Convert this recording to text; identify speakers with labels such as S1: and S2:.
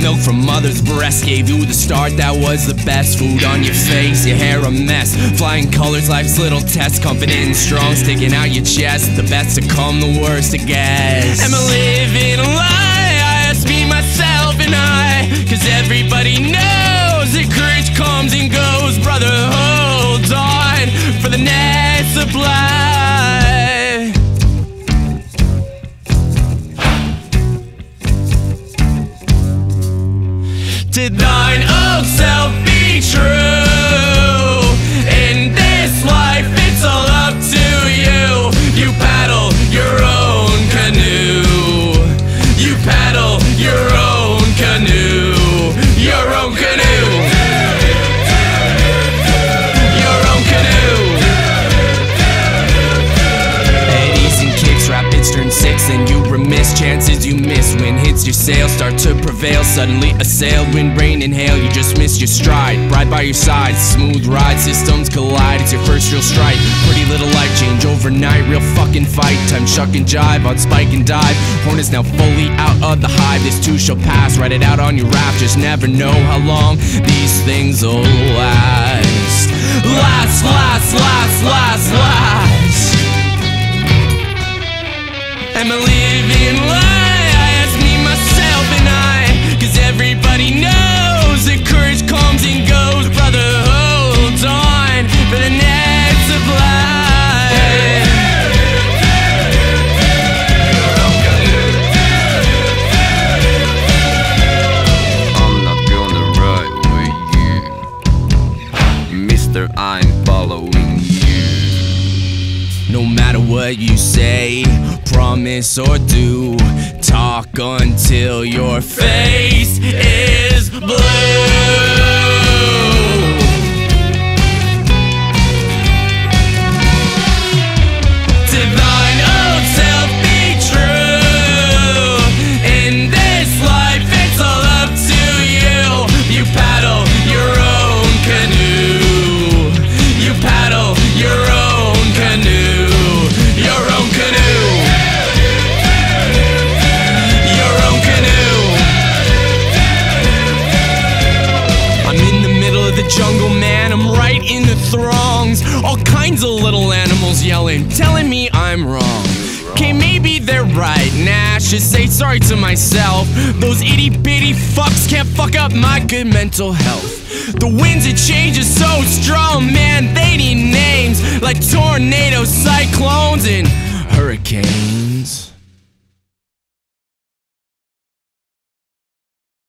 S1: from mother's breast. Gave you the start that was the best. Food on your face, your hair a mess. Flying colors, life's little test. Confident and strong, sticking out your chest. The best to come, the worst to guess. Am I living a lie? I ask me, myself, and I. Cause everybody Did thine own self chances you miss when hits your sail start to prevail. Suddenly assailed, wind, rain, and hail. You just miss your stride. Ride by your side, smooth ride. Systems collide. It's your first real strike. Pretty little life change overnight. Real fucking fight. Time shuck and jive on spike and dive. Horn is now fully out of the hive. This too shall pass. Write it out on your raft. Just never know how long these things will last. Last, last, last, last, last. Am I living lie? I ask me, myself, and I. Cause everybody knows that courage comes and goes. Brother, hold on for the next.
S2: I'm I'm following you.
S1: No matter what you say, promise or do, talk until your face is blue. Throngs. All kinds of little animals yelling, telling me I'm wrong. Okay, maybe they're right. Nah, I should say sorry to myself. Those itty bitty fucks can't fuck up my good mental health. The winds of change are so strong, man. They need names like tornado, cyclone.